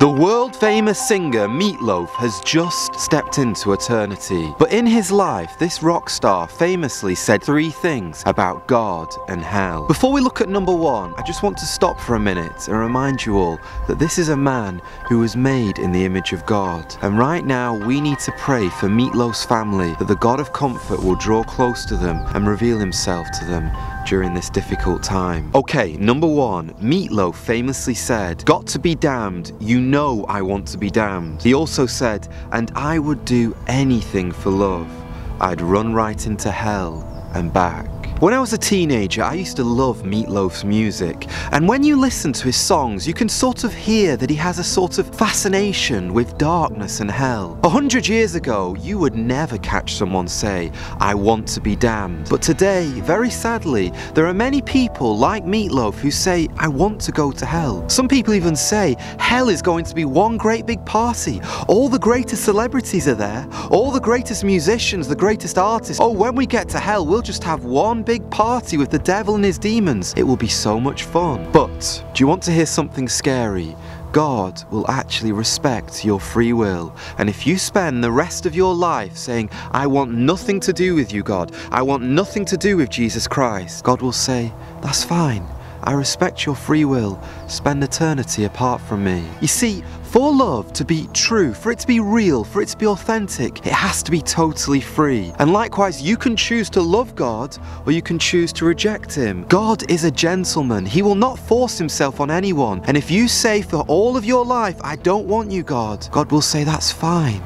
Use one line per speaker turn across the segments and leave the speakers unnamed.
The world famous singer Meatloaf has just stepped into eternity. But in his life, this rock star famously said three things about God and hell. Before we look at number one, I just want to stop for a minute and remind you all that this is a man who was made in the image of God. And right now, we need to pray for Meatloaf's family that the God of comfort will draw close to them and reveal himself to them during this difficult time. Okay, number one, Meatloaf famously said, Got to be damned, you know I want to be damned. He also said, And I would do anything for love. I'd run right into hell and back. When I was a teenager, I used to love Meatloaf's music, and when you listen to his songs, you can sort of hear that he has a sort of fascination with darkness and hell. A hundred years ago, you would never catch someone say, I want to be damned. But today, very sadly, there are many people like Meatloaf who say, I want to go to hell. Some people even say, hell is going to be one great big party. All the greatest celebrities are there, all the greatest musicians, the greatest artists. Oh, when we get to hell, we'll just have one big party with the devil and his demons. It will be so much fun. But do you want to hear something scary? God will actually respect your free will. And if you spend the rest of your life saying, I want nothing to do with you, God, I want nothing to do with Jesus Christ, God will say, That's fine. I respect your free will. Spend eternity apart from me. You see, for love to be true, for it to be real, for it to be authentic, it has to be totally free. And likewise, you can choose to love God or you can choose to reject Him. God is a gentleman. He will not force Himself on anyone. And if you say for all of your life, I don't want you, God, God will say, That's fine.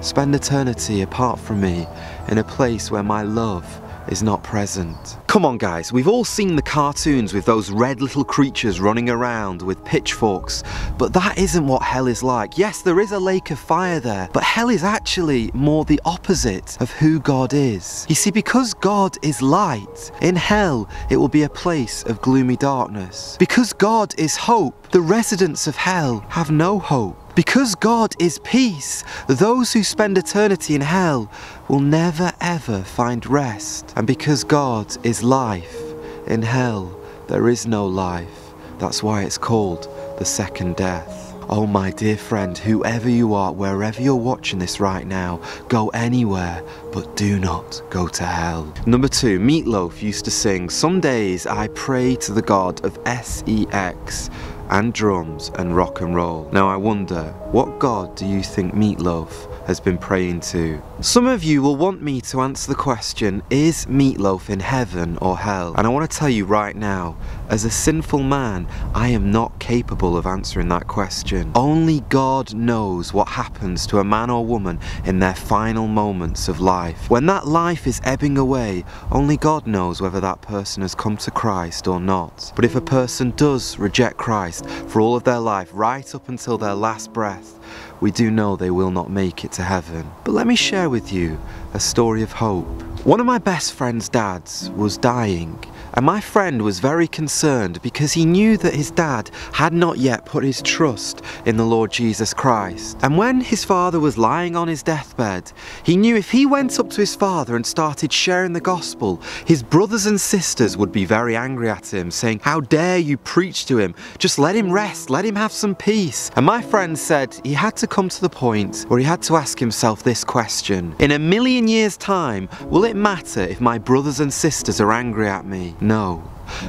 Spend eternity apart from me in a place where my love is not present. Come on guys, we've all seen the cartoons with those red little creatures running around with pitchforks, but that isn't what hell is like. Yes, there is a lake of fire there, but hell is actually more the opposite of who God is. You see, because God is light, in hell it will be a place of gloomy darkness. Because God is hope, the residents of hell have no hope. Because God is peace, those who spend eternity in hell will never ever find rest. And because God is life, in hell there is no life. That's why it's called the second death. Oh, my dear friend, whoever you are, wherever you're watching this right now, go anywhere, but do not go to hell. Number two, Meatloaf used to sing, Some days I pray to the God of SEX and drums and rock and roll. Now I wonder, what God do you think Meatloaf has been praying to? Some of you will want me to answer the question, is Meatloaf in heaven or hell? And I want to tell you right now, as a sinful man, I am not capable of answering that question. Only God knows what happens to a man or woman in their final moments of life. When that life is ebbing away, only God knows whether that person has come to Christ or not. But if a person does reject Christ for all of their life, right up until their last breath, we do know they will not make it to heaven. But let me share with you a story of hope. One of my best friend's dads was dying and my friend was very concerned because he knew that his dad had not yet put his trust in the Lord Jesus Christ. And when his father was lying on his deathbed, he knew if he went up to his father and started sharing the gospel, his brothers and sisters would be very angry at him, saying, How dare you preach to him? Just let him rest, let him have some peace. And my friend said he had to come to the point where he had to ask himself this question In a million years' time, will it matter if my brothers and sisters are angry at me? No.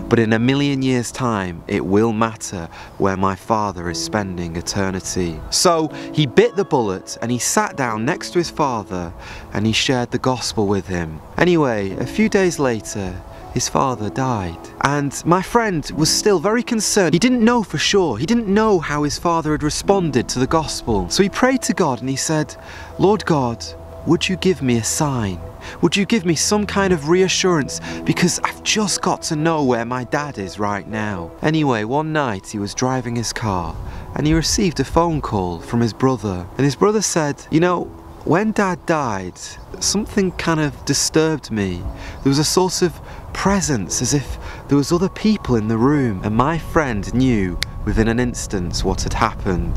But in a million years' time, it will matter where my father is spending eternity. So he bit the bullet and he sat down next to his father and he shared the gospel with him. Anyway, a few days later, his father died. And my friend was still very concerned. He didn't know for sure. He didn't know how his father had responded to the gospel. So he prayed to God and he said, Lord God, would you give me a sign? Would you give me some kind of reassurance? Because I've just got to know where my dad is right now. Anyway, one night he was driving his car and he received a phone call from his brother. And his brother said, You know, when dad died, something kind of disturbed me. There was a sort of presence as if there was other people in the room and my friend knew within an instant what had happened.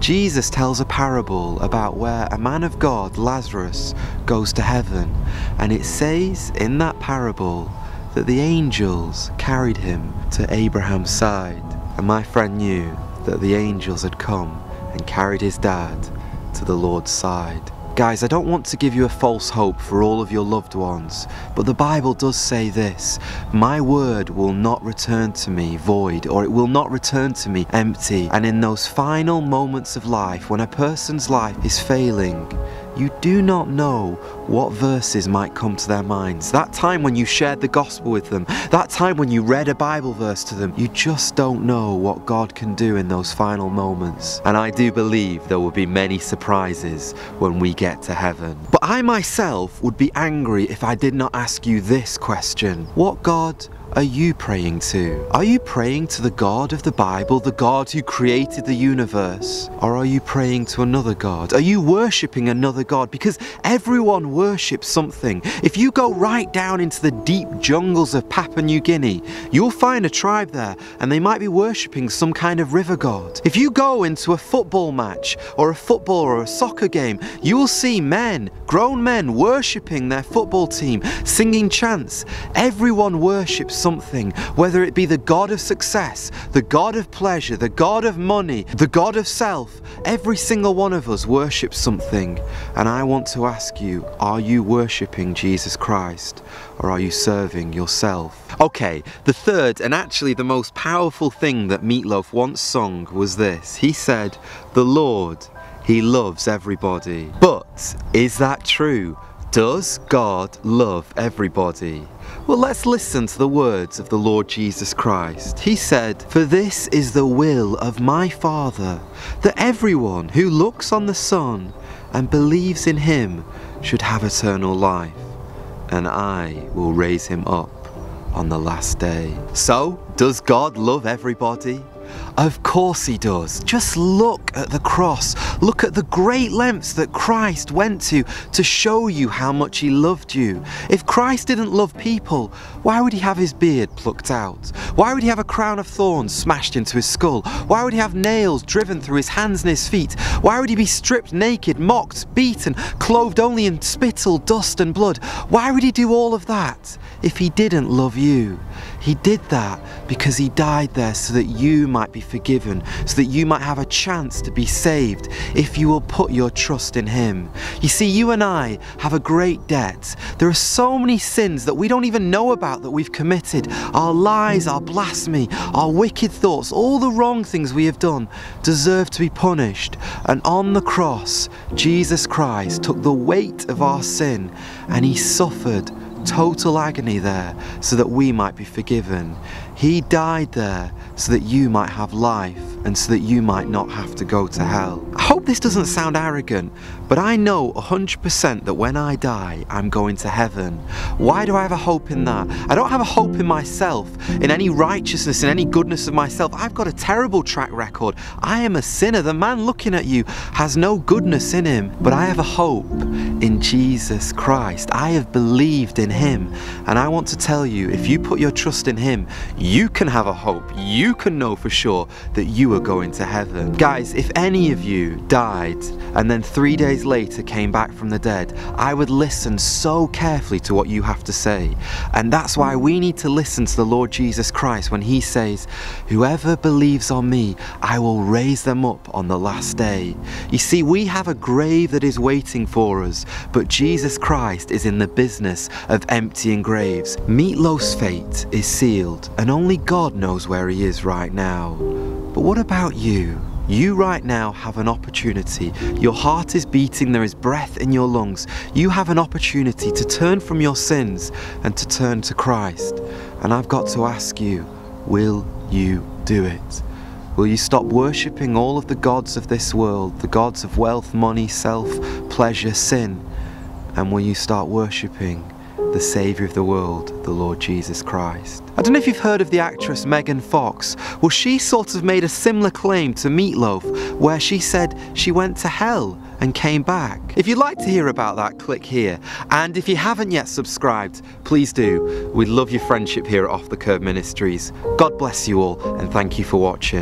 Jesus tells a parable about where a man of God, Lazarus, goes to heaven, and it says in that parable that the angels carried him to Abraham's side. And my friend knew that the angels had come and carried his dad to the Lord's side. Guys, I don't want to give you a false hope for all of your loved ones, but the Bible does say this My word will not return to me void, or it will not return to me empty. And in those final moments of life, when a person's life is failing, you do not know what verses might come to their minds. That time when you shared the gospel with them, that time when you read a Bible verse to them, you just don't know what God can do in those final moments. And I do believe there will be many surprises when we get to heaven. But I myself would be angry if I did not ask you this question What God are you praying to? Are you praying to the God of the Bible, the God who created the universe? Or are you praying to another God? Are you worshipping another God? Because everyone worships something. If you go right down into the deep jungles of Papua New Guinea, you'll find a tribe there and they might be worshipping some kind of river god. If you go into a football match or a football or a soccer game, you will see men, grown men, worshipping their football team, singing chants. Everyone worships something, whether it be the God of success, the God of pleasure, the God of money, the God of self. Every single one of us worships something. And I want to ask you, are you worshipping Jesus Christ or are you serving yourself? Okay, the third and actually the most powerful thing that Meatloaf once sung was this. He said, The Lord, He loves everybody. But is that true? Does God love everybody? Well, let's listen to the words of the Lord Jesus Christ. He said, For this is the will of my Father, that everyone who looks on the Son and believes in him should have eternal life, and I will raise him up on the last day. So, does God love everybody? Of course he does. Just look at the cross. Look at the great lengths that Christ went to to show you how much he loved you. If Christ didn't love people, why would he have his beard plucked out? Why would he have a crown of thorns smashed into his skull? Why would he have nails driven through his hands and his feet? Why would he be stripped naked, mocked, beaten, clothed only in spittle, dust and blood? Why would he do all of that if he didn't love you? He did that because he died there so that you might be forgiven, so that you might have a chance to be saved if you will put your trust in him. You see, you and I have a great debt. There are so many sins that we don't even know about that we've committed. Our lies, our blasphemy, our wicked thoughts, all the wrong things we have done deserve to be punished. And on the cross, Jesus Christ took the weight of our sin and he suffered total agony there so that we might be forgiven. He died there so that you might have life and so that you might not have to go to hell. I hope this doesn't sound arrogant, but I know 100% that when I die, I'm going to heaven. Why do I have a hope in that? I don't have a hope in myself, in any righteousness, in any goodness of myself. I've got a terrible track record. I am a sinner. The man looking at you has no goodness in him, but I have a hope in Jesus Christ. I have believed in him, and I want to tell you if you put your trust in him, you can have a hope. You can know for sure that you are going to heaven. Guys, if any of you died and then three days later came back from the dead, I would listen so carefully to what you have to say. And that's why we need to listen to the Lord Jesus Christ when he says, Whoever believes on me, I will raise them up on the last day. You see, we have a grave that is waiting for us, but Jesus Christ is in the business of emptying graves. Meatloaf's fate is sealed, and only God knows where he is right now. But what about you? You right now have an opportunity. Your heart is beating, there is breath in your lungs. You have an opportunity to turn from your sins and to turn to Christ. And I've got to ask you, will you do it? Will you stop worshipping all of the gods of this world, the gods of wealth, money, self, pleasure, sin? And will you start worshipping the Saviour of the world, the Lord Jesus Christ. I don't know if you've heard of the actress Megan Fox. Well, she sort of made a similar claim to Meatloaf, where she said she went to hell and came back. If you'd like to hear about that, click here. And if you haven't yet subscribed, please do. We love your friendship here at Off the Kirb Ministries. God bless you all, and thank you for watching.